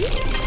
Música